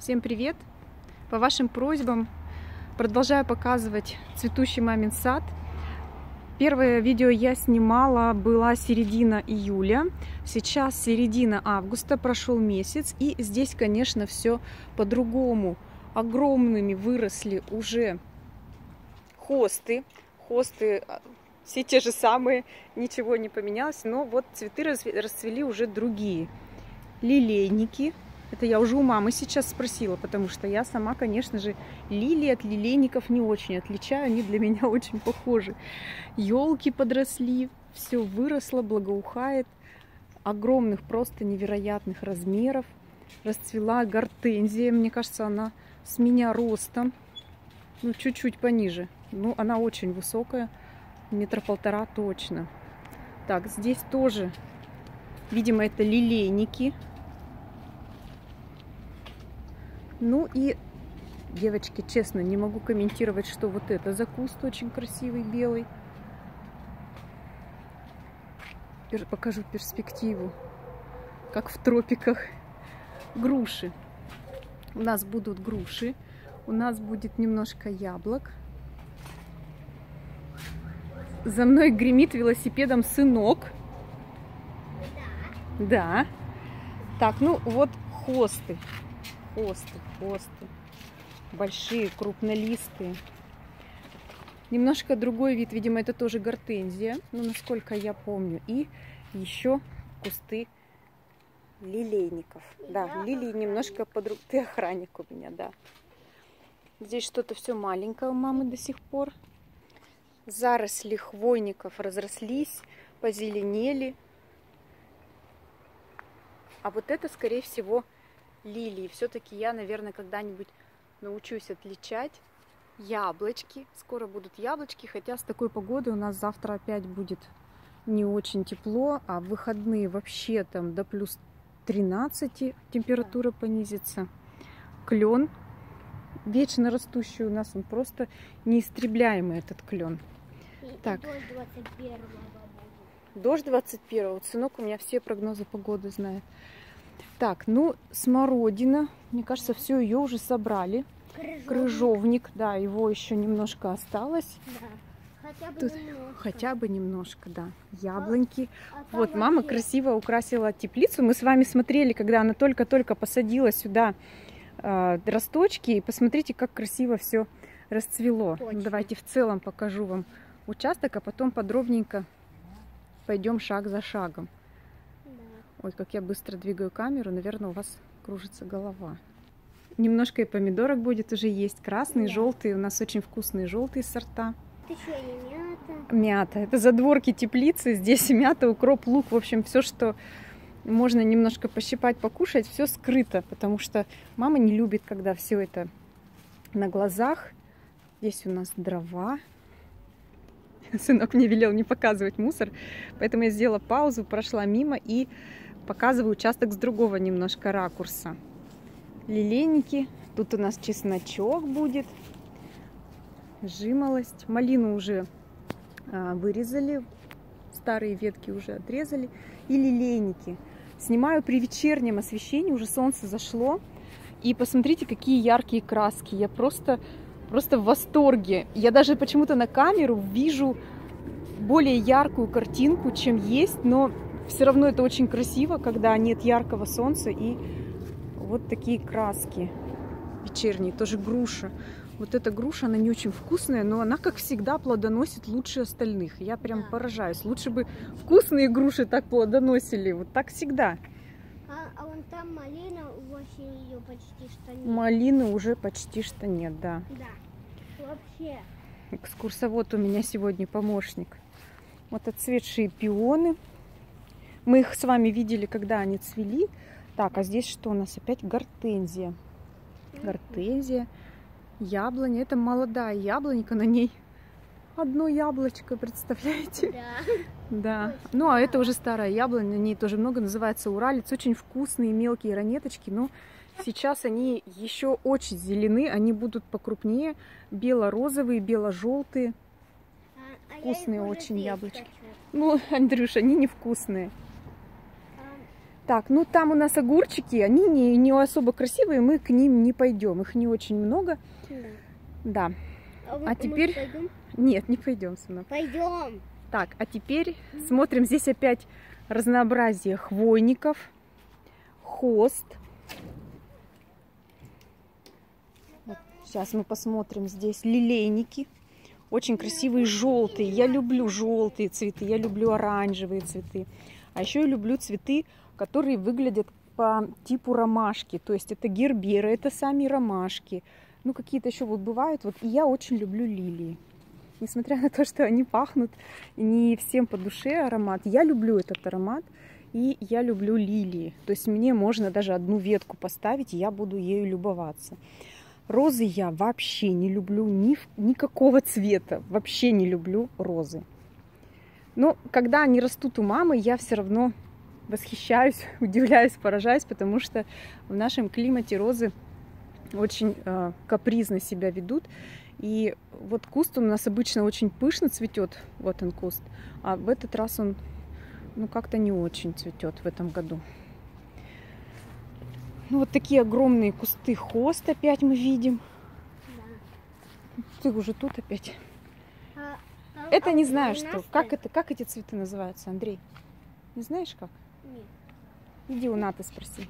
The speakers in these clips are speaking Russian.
Всем привет! По вашим просьбам продолжаю показывать цветущий мамин сад. Первое видео я снимала, была середина июля. Сейчас середина августа, прошел месяц. И здесь, конечно, все по-другому. Огромными выросли уже хосты. Хосты а, все те же самые, ничего не поменялось. Но вот цветы расцвели уже другие. Лилейники, это я уже у мамы сейчас спросила, потому что я сама, конечно же, лилии от лилейников не очень отличаю, они для меня очень похожи. Елки подросли, все выросло, благоухает, огромных, просто невероятных размеров. Расцвела гортензия, мне кажется, она с меня ростом, ну, чуть-чуть пониже. Ну, она очень высокая, метра полтора точно. Так, здесь тоже, видимо, это лилейники, Ну и, девочки, честно, не могу комментировать, что вот это за куст очень красивый, белый. Покажу перспективу, как в тропиках. Груши. У нас будут груши, у нас будет немножко яблок. За мной гремит велосипедом сынок. Да. Да. Так, ну вот хосты хосты, хосты. Большие, крупнолистые. Немножко другой вид, видимо, это тоже гортензия, ну, насколько я помню. И еще кусты лилейников. Да, лилии немножко подруг. Ты охранник у меня, да. Здесь что-то все маленькое у мамы до сих пор. Заросли хвойников разрослись, позеленели. А вот это, скорее всего, лилии. Все-таки я, наверное, когда-нибудь научусь отличать яблочки. Скоро будут яблочки, хотя с такой погодой у нас завтра опять будет не очень тепло, а в выходные вообще там до плюс 13 температура понизится. Клен вечно растущий у нас, он просто неистребляемый этот клен. так. Дождь 21 будет. Дождь 21 Сынок у меня все прогнозы погоды знает. Так, ну, смородина. Мне кажется, все ее уже собрали. Крыжовник. Крыжовник, да, его еще немножко осталось. Да. Хотя бы Тут немножко. хотя бы немножко, да. Яблоньки. А вот, там мама вообще- красиво украсила теплицу. Мы с вами смотрели, когда она только-только посадила сюда э, росточки. И посмотрите, как красиво все расцвело. Ну, Точно. давайте в целом покажу вам участок, а потом подробненько пойдем шаг за шагом. Ой, как я быстро двигаю камеру, наверное, у вас кружится голова. Немножко и помидорок будет уже есть. Красные, Да. желтые. У нас очень вкусные желтые сорта. Ты что, не мята? Мята. Это задворки теплицы. Здесь мята, укроп, лук. В общем, все, что можно немножко пощипать, покушать, все скрыто. Потому что мама не любит, когда все это на глазах. Здесь у нас дрова. Сынок мне велел не показывать мусор. Поэтому я сделала паузу, прошла мимо и показываю участок с другого немножко ракурса. Лилейники. Тут у нас чесночок будет. Жимолость. Малину уже а, вырезали. Старые ветки уже отрезали. И лилейники. Снимаю при вечернем освещении. Уже солнце зашло. И посмотрите, какие яркие краски. Я просто, просто в восторге. Я даже почему-то на камеру вижу более яркую картинку, чем есть. Но все равно это очень красиво, когда нет яркого солнца и вот такие краски вечерние. Тоже груша. Вот эта груша, она не очень вкусная, но она, как всегда, плодоносит лучше остальных. Я прям Да. поражаюсь. Лучше бы вкусные груши так плодоносили. Вот так всегда. А, а вон там малина, вообще ее почти что нет. Малины уже почти что нет, да. Да. Вообще. Экскурсовод у меня сегодня помощник. Вот отцветшие пионы. Мы их с вами видели, когда они цвели. Так, а здесь что у нас опять? Гортензия. Гортензия. Яблоня. Это молодая яблонька, на ней одно яблочко, представляете? Да. Да. Ну, а это уже старая яблоня, на ней тоже много, называется уралец. Очень вкусные мелкие ранеточки, но сейчас они еще очень зелены, они будут покрупнее, бело-розовые, бело-желтые. А- а Вкусные уже очень яблочки. хочу. Ну, Андрюш, они невкусные. Так, ну там у нас огурчики, они не, не особо красивые, мы к ним не пойдем. Их не очень много. Да. Да. А, А теперь- пойдем? Нет, не пойдем, сынок. Пойдем. Так, а теперь смотрим здесь опять разнообразие хвойников, хост. Вот сейчас мы посмотрим здесь лилейники. Очень красивые желтые. Я люблю желтые цветы, я люблю оранжевые цветы. А еще я люблю цветы, которые выглядят по типу ромашки. То есть это герберы, это сами ромашки. Ну, какие-то еще вот бывают. Вот и я очень люблю лилии несмотря на то, что они пахнут не всем по душе аромат, я люблю этот аромат, и я люблю лилии. То есть мне можно даже одну ветку поставить, и я буду ею любоваться. Розы я вообще не люблю ни, никакого цвета, вообще не люблю розы. Но когда они растут у мамы, я все равно восхищаюсь, удивляюсь, поражаюсь, потому что в нашем климате розы очень э, капризно себя ведут. И вот куст у нас обычно очень пышно цветет, вот он куст, а в этот раз он, ну, как-то не очень цветет в этом году. Ну, вот такие огромные кусты хост опять мы видим. Да. Ты уже тут опять. А- а- Это а не знаю, что. Как то- это, как эти цветы называются, Андрей? Не знаешь как? Нет. Иди у Наты спроси.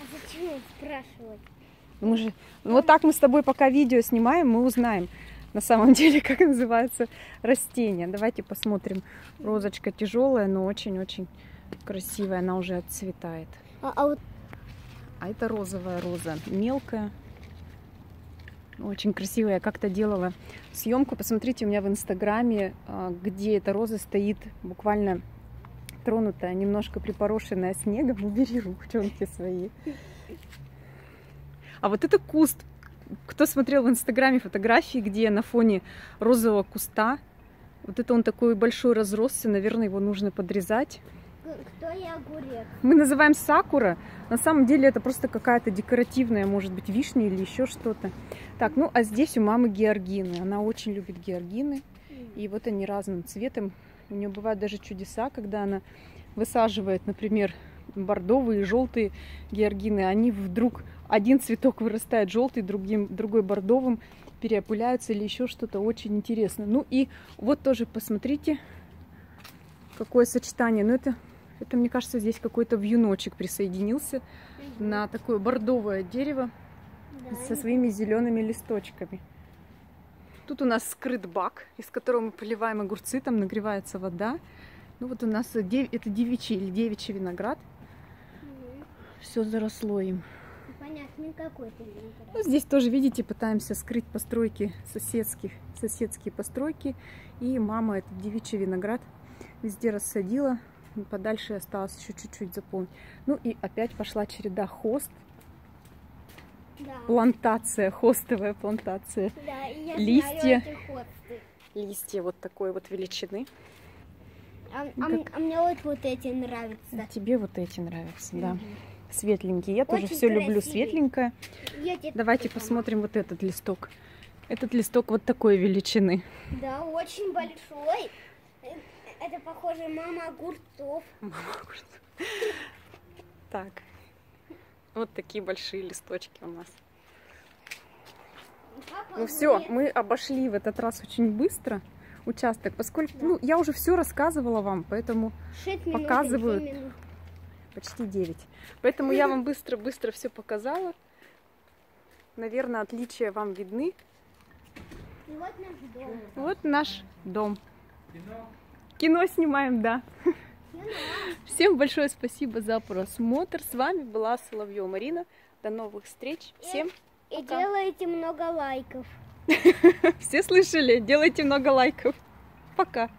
А зачем спрашивать? Ну, Мы же, ну, вот так мы с тобой пока видео снимаем, мы узнаем на самом деле, как называется растение. Давайте посмотрим. Розочка тяжелая, но очень-очень красивая. Она уже отцветает. А, а вот А это розовая роза, мелкая. Очень красивая. Я как-то делала съемку. Посмотрите у меня в инстаграме, а, где эта роза стоит буквально тронутая, немножко припорошенная снегом. Убери ручонки свои. А вот это куст. Кто смотрел в инстаграме фотографии, где на фоне розового куста, вот это он такой большой разросся, наверное, его нужно подрезать. Кто я огурец? Мы называем сакура. На самом деле это просто какая-то декоративная, может быть, вишня или еще что-то. Так, ну а здесь у мамы георгины. Она очень любит георгины. И вот они разным цветом. У нее бывают даже чудеса, когда она высаживает, например, бордовые и желтые георгины. Они вдруг один цветок вырастает желтый, другим, другой бордовым, переопыляются или еще что-то очень интересно. Ну и вот тоже посмотрите, какое сочетание. Ну это, это мне кажется, здесь какой-то вьюночек присоединился на такое бордовое дерево Да, со своими зелеными листочками. Тут у нас скрыт бак, из которого мы поливаем огурцы, там нагревается вода. Ну вот у нас дев- это девичий или девичий виноград. Мгм. Все заросло им. Понятно, какой-то виноград. Ну, здесь тоже, видите, пытаемся скрыть постройки соседских, соседские постройки. И мама этот девичий виноград везде рассадила. Подальше осталось еще чуть-чуть заполнить. Ну и опять пошла череда хост. Да. Плантация, хостовая плантация. Да, и я Листья. знаю эти хосты. Листья вот такой вот величины. А, а а мне вот, вот эти нравятся. Тебе вот эти нравятся, да. Мгм. Светленькие. Я тоже Очень все люблю красивые. светленькое. Давайте тоже посмотрим вот этот листок. Этот листок вот такой величины. Да, очень большой. Это похоже мама огурцов. Так. Вот такие большие листочки у нас. Ну все, мы обошли в этот раз очень быстро участок, поскольку ну, я уже все рассказывала вам, поэтому минут, показывают. почти 9. Поэтому я вам быстро-быстро все показала. Наверное, отличия вам видны. И вот наш дом. Вот наш дом. Кино снимаем, да. Всем большое спасибо за просмотр. С вами была Соловьева Марина. До новых встреч. Всем И Пока. делайте много лайков. все слышали? Делайте много лайков. Пока.